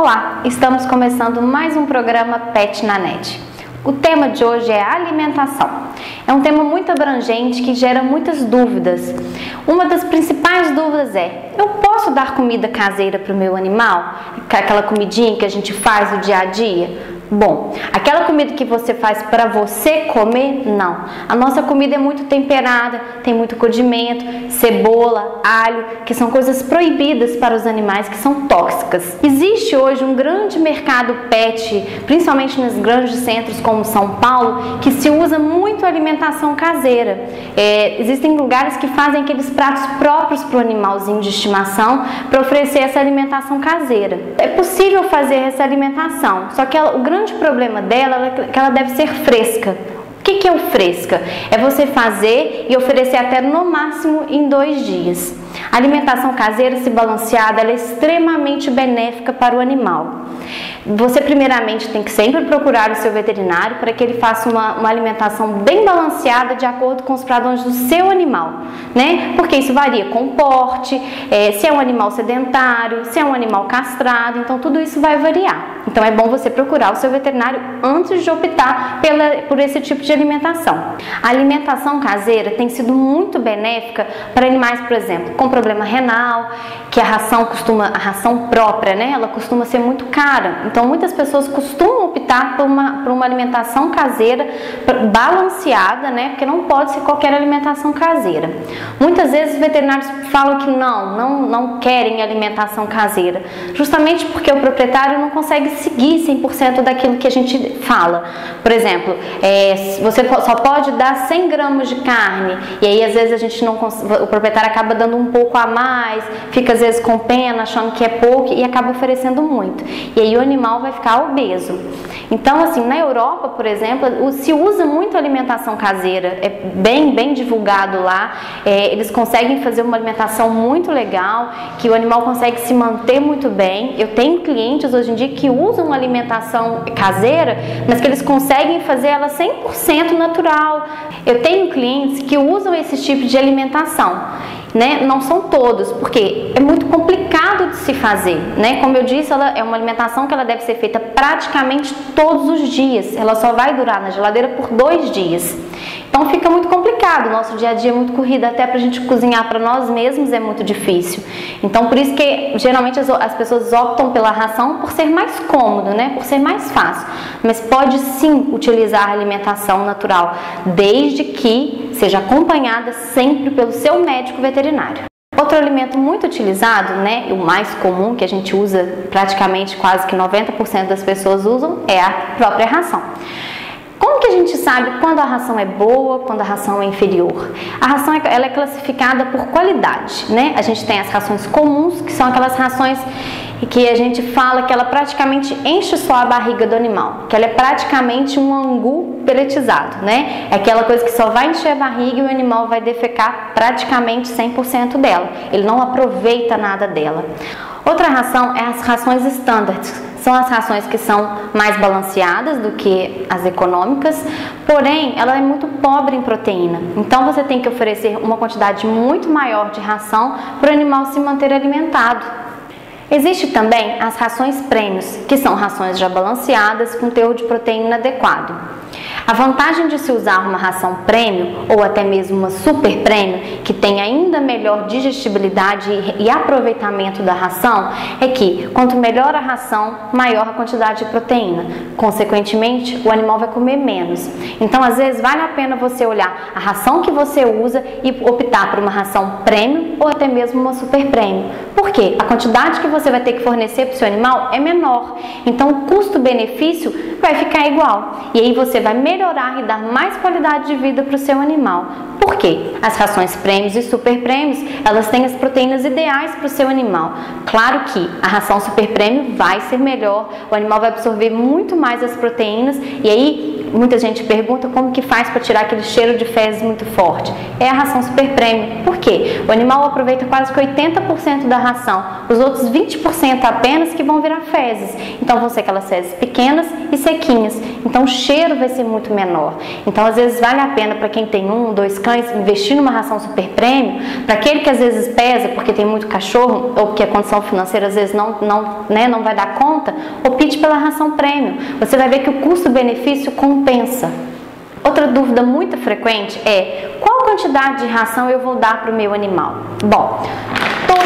Olá, estamos começando mais um programa Pet na Net. O tema de hoje é alimentação. É um tema muito abrangente que gera muitas dúvidas. Uma das principais dúvidas é: eu posso dar comida caseira para o meu animal? Aquela comidinha que a gente faz no dia a dia? Bom, aquela comida que você faz para você comer, não. A nossa comida é muito temperada, tem muito condimento, cebola, alho, que são coisas proibidas para os animais que são tóxicas. Existe hoje um grande mercado pet, principalmente nos grandes centros como São Paulo, que se usa muito alimentação caseira. É, existem lugares que fazem aqueles pratos próprios para o animalzinho de estimação para oferecer essa alimentação caseira. É possível fazer essa alimentação, só que ela, o grande grande problema dela é que ela deve ser fresca. O que, que é o fresca? É você fazer e oferecer até no máximo em dois dias. A alimentação caseira, se balanceada, é extremamente benéfica para o animal. Você, primeiramente, tem que sempre procurar o seu veterinário para que ele faça uma, uma alimentação bem balanceada de acordo com os padrões do seu animal, né? Porque isso varia com o porte, é, se é um animal sedentário, se é um animal castrado, então tudo isso vai variar. Então é bom você procurar o seu veterinário antes de optar pela, por esse tipo de alimentação. A alimentação caseira tem sido muito benéfica para animais, por exemplo, com problema renal, que a ração costuma, a ração própria, né? Ela costuma ser muito cara. Então muitas pessoas costumam optar por uma, por uma alimentação caseira balanceada, né? Porque não pode ser qualquer alimentação caseira. Muitas vezes os veterinários falam que não, não, não querem alimentação caseira, justamente porque o proprietário não consegue seguir 100% daquilo que a gente fala. Por exemplo, é, você só pode dar 100 gramas de carne e aí às vezes a gente não o proprietário acaba dando um pouco a mais, fica às vezes com pena, achando que é pouco e acaba oferecendo muito. E aí o animal vai ficar obeso. Então, assim, na Europa, por exemplo, se usa muito alimentação caseira, é bem, bem divulgado lá. É, eles conseguem fazer uma alimentação muito legal, que o animal consegue se manter muito bem. Eu tenho clientes hoje em dia que usam alimentação caseira, mas que eles conseguem fazer ela 100% natural. Eu tenho clientes que usam esse tipo de alimentação né? Não são todos, porque é muito complicado de se fazer, né? Como eu disse, ela é uma alimentação que ela deve ser feita praticamente todos os dias. Ela só vai durar na geladeira por dois dias. Então fica muito complicado. Nosso dia a dia é muito corrido, até para a gente cozinhar para nós mesmos é muito difícil. Então por isso que geralmente as, as pessoas optam pela ração por ser mais cômodo, né? Por ser mais fácil. Mas pode sim utilizar a alimentação natural, desde que seja acompanhada sempre pelo seu médico veterinário. Outro alimento muito utilizado, né, o mais comum que a gente usa, praticamente quase que 90% das pessoas usam, é a própria ração. Como que a gente sabe quando a ração é boa, quando a ração é inferior? A ração ela é classificada por qualidade, né? A gente tem as rações comuns, que são aquelas rações que a gente fala que ela praticamente enche só a barriga do animal, que ela é praticamente um angu peletizado, né? É aquela coisa que só vai encher a barriga e o animal vai defecar praticamente 100% dela. Ele não aproveita nada dela. Outra ração é as rações standards, são as rações que são mais balanceadas do que as econômicas, porém ela é muito pobre em proteína. Então você tem que oferecer uma quantidade muito maior de ração para o animal se manter alimentado. Existe também as rações prêmios, que são rações já balanceadas com teor de proteína adequado. A vantagem de se usar uma ração prêmio ou até mesmo uma super prêmio, que tem ainda melhor digestibilidade e aproveitamento da ração, é que quanto melhor a ração, maior a quantidade de proteína. Consequentemente, o animal vai comer menos. Então, às vezes, vale a pena você olhar a ração que você usa e optar por uma ração prêmio ou até mesmo uma super prêmio. Por quê? A quantidade que você vai ter que fornecer para o seu animal é menor. Então, o custo-benefício vai ficar igual. E aí você vai melhorar e dar mais qualidade de vida para o seu animal. Por quê? As rações prêmios e super prêmios, elas têm as proteínas ideais para o seu animal. Claro que a ração super prêmio vai ser melhor, o animal vai absorver muito mais as proteínas e aí muita gente pergunta como que faz para tirar aquele cheiro de fezes muito forte. É a ração super prêmio. Por quê? O animal aproveita quase que 80% da ração, os outros 20% apenas que vão virar fezes. Então vão ser aquelas fezes pequenas e sequinhas. Então o cheiro vai ser muito menor. Então às vezes vale a pena para quem tem um, dois cães investir numa ração super prêmio, para aquele que às vezes pesa porque tem muito cachorro ou que a condição financeira às vezes não, não, né, não vai dar conta, opte pela ração prêmio. Você vai ver que o custo-benefício compensa. Outra dúvida muito frequente é qual quantidade de ração eu vou dar para o meu animal? Bom,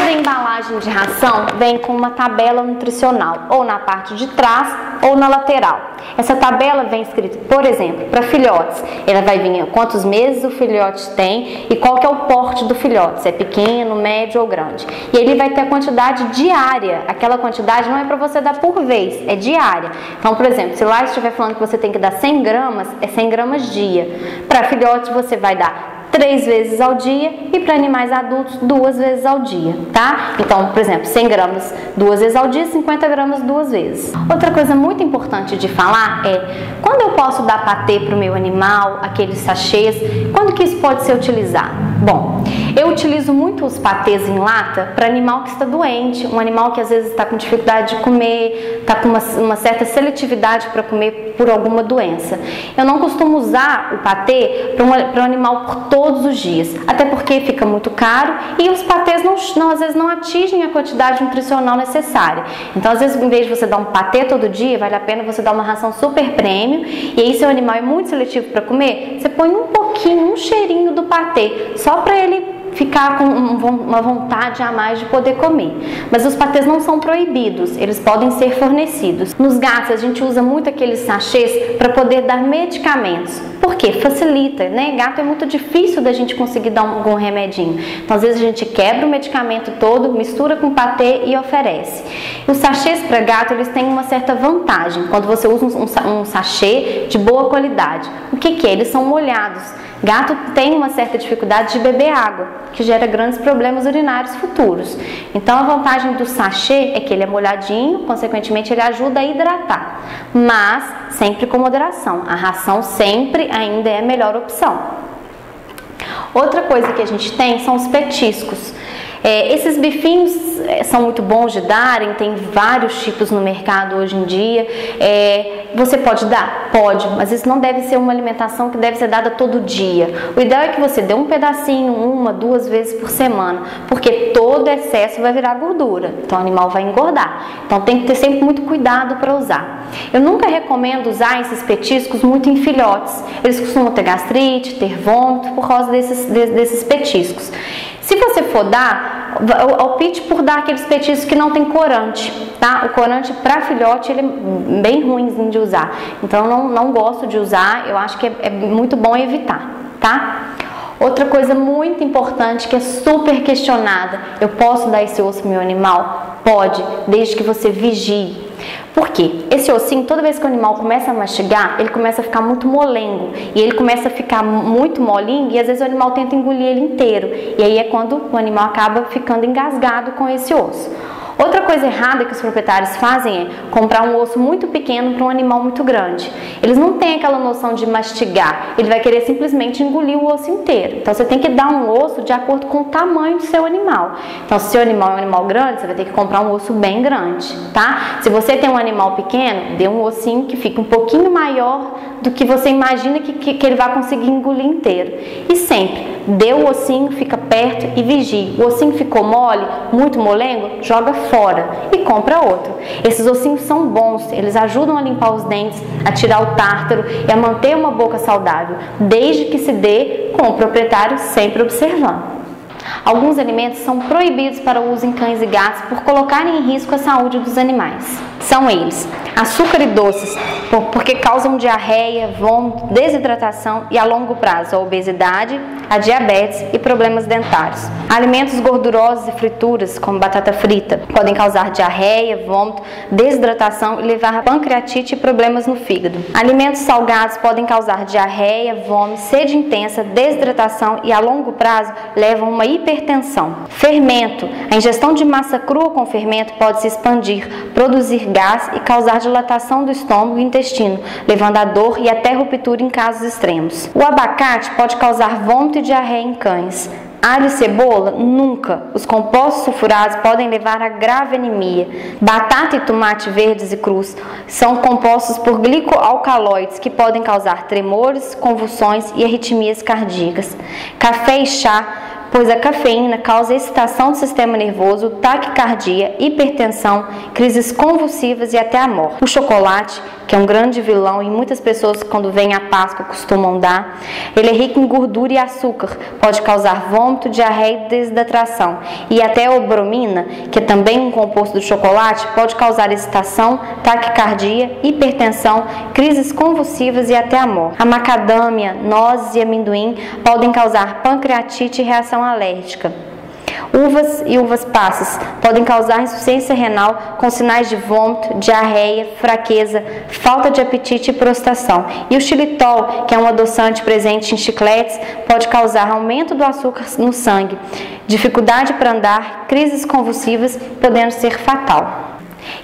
toda embalagem de ração vem com uma tabela nutricional, ou na parte de trás ou na lateral. Essa tabela vem escrita, por exemplo, para filhotes. Ela vai vir quantos meses o filhote tem e qual que é o porte do filhote, se é pequeno, médio ou grande. E ele vai ter a quantidade diária. Aquela quantidade não é para você dar por vez, é diária. Então, por exemplo, se lá estiver falando que você tem que dar 100 gramas, é 100 gramas dia. Para filhote você vai dar três vezes ao dia e para animais adultos duas vezes ao dia, tá? Então, por exemplo, 100 gramas duas vezes ao dia, 50 gramas duas vezes. Outra coisa muito importante de falar é quando eu posso dar patê para o meu animal, aqueles sachês, quando que isso pode ser utilizado? Bom, eu utilizo muito os patês em lata para animal que está doente, um animal que às vezes está com dificuldade de comer, está com uma, uma certa seletividade para comer por alguma doença. Eu não costumo usar o patê para um, animal por todo todos os dias, até porque fica muito caro e os patês não, não, às vezes não atingem a quantidade nutricional necessária. Então, às vezes, em vez de você dar um patê todo dia, vale a pena você dar uma ração super prêmio e aí seu animal é muito seletivo para comer, você põe um pouquinho, um cheirinho do patê, só para ele ficar com uma vontade a mais de poder comer. Mas os patês não são proibidos, eles podem ser fornecidos. Nos gatos a gente usa muito aqueles sachês para poder dar medicamentos. Por quê? Facilita, né? Gato é muito difícil da gente conseguir dar algum remedinho. Então às vezes a gente quebra o medicamento todo, mistura com patê e oferece. Os sachês para gato eles têm uma certa vantagem quando você usa um, sachê de boa qualidade. O que, que é? Eles são molhados. Gato tem uma certa dificuldade de beber água, que gera grandes problemas urinários futuros. Então a vantagem do sachê é que ele é molhadinho, consequentemente ele ajuda a hidratar, mas sempre com moderação. A ração sempre ainda é a melhor opção. Outra coisa que a gente tem são os petiscos. É, esses bifinhos é, são muito bons de darem, tem vários tipos no mercado hoje em dia. É, você pode dar? Pode, mas isso não deve ser uma alimentação que deve ser dada todo dia. O ideal é que você dê um pedacinho, uma, duas vezes por semana, porque todo excesso vai virar gordura, então o animal vai engordar. Então tem que ter sempre muito cuidado para usar. Eu nunca recomendo usar esses petiscos muito em filhotes. Eles costumam ter gastrite, ter vômito por causa desses, desses petiscos. Se você for dar, opte por dar aqueles petiscos que não tem corante, tá? O corante para filhote ele é bem ruimzinho de usar, então não, não gosto de usar, eu acho que é, é muito bom evitar, tá? Outra coisa muito importante que é super questionada, eu posso dar esse osso meu animal? Pode, desde que você vigie. Por quê? Esse ossinho, toda vez que o animal começa a mastigar, ele começa a ficar muito molengo. E ele começa a ficar muito molinho e às vezes o animal tenta engolir ele inteiro. E aí é quando o animal acaba ficando engasgado com esse osso. Outra coisa errada que os proprietários fazem é comprar um osso muito pequeno para um animal muito grande. Eles não têm aquela noção de mastigar, ele vai querer simplesmente engolir o osso inteiro. Então você tem que dar um osso de acordo com o tamanho do seu animal. Então, se o seu animal é um animal grande, você vai ter que comprar um osso bem grande, tá? Se você tem um animal pequeno, dê um ossinho que fica um pouquinho maior do que você imagina que, que, que ele vai conseguir engolir inteiro. E sempre, dê o ossinho, fica perto e vigie. O ossinho ficou mole, muito molengo, joga fora e compra outro. Esses ossinhos são bons, eles ajudam a limpar os dentes, a tirar o tártaro e a manter uma boca saudável, desde que se dê com o proprietário sempre observando. Alguns alimentos são proibidos para uso em cães e gatos por colocarem em risco a saúde dos animais. São eles: açúcar e doces, porque causam diarreia, vômito, desidratação e a longo prazo a obesidade, a diabetes e problemas dentários. Alimentos gordurosos e frituras, como batata frita, podem causar diarreia, vômito, desidratação e levar a pancreatite e problemas no fígado. Alimentos salgados podem causar diarreia, vômito, sede intensa, desidratação e a longo prazo levam uma hipertensão. Fermento. A ingestão de massa crua com fermento pode se expandir, produzir gás e causar dilatação do estômago e intestino, levando a dor e até ruptura em casos extremos. O abacate pode causar vômito e diarreia em cães. Alho e cebola, nunca. Os compostos sulfurados podem levar a grave anemia. Batata e tomate verdes e crus são compostos por glicoalcaloides que podem causar tremores, convulsões e arritmias cardíacas. Café e chá pois a cafeína causa excitação do sistema nervoso, taquicardia, hipertensão, crises convulsivas e até a morte. O chocolate, que é um grande vilão e muitas pessoas quando vem a Páscoa costumam dar, ele é rico em gordura e açúcar, pode causar vômito, diarreia e desidratação. E até a bromina, que é também um composto do chocolate, pode causar excitação, taquicardia, hipertensão, crises convulsivas e até a morte. A macadâmia, nozes e amendoim podem causar pancreatite e reação alérgica. Uvas e uvas passas podem causar insuficiência renal com sinais de vômito, diarreia, fraqueza, falta de apetite e prostração. E o xilitol, que é um adoçante presente em chicletes, pode causar aumento do açúcar no sangue, dificuldade para andar, crises convulsivas, podendo ser fatal.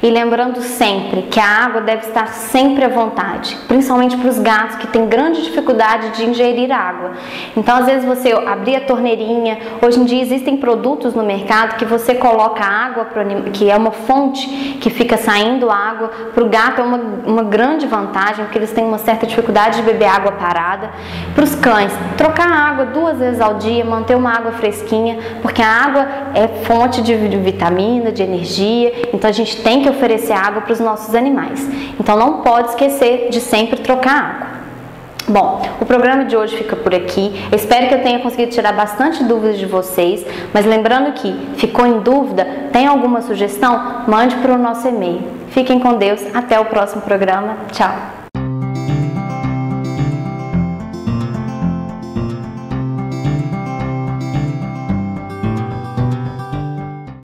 E lembrando sempre que a água deve estar sempre à vontade, principalmente para os gatos que têm grande dificuldade de ingerir água. Então, às vezes você abrir a torneirinha, hoje em dia existem produtos no mercado que você coloca água, que é uma fonte que fica saindo água, para o gato é uma, uma grande vantagem, porque eles têm uma certa dificuldade de beber água parada. Para os cães, trocar água duas vezes ao dia, manter uma água fresquinha, porque a água é fonte de vitamina, de energia, então a gente tem tem que oferecer água para os nossos animais. Então não pode esquecer de sempre trocar água. Bom, o programa de hoje fica por aqui. Espero que eu tenha conseguido tirar bastante dúvidas de vocês, mas lembrando que ficou em dúvida, tem alguma sugestão? Mande para o nosso e-mail. Fiquem com Deus, até o próximo programa. Tchau.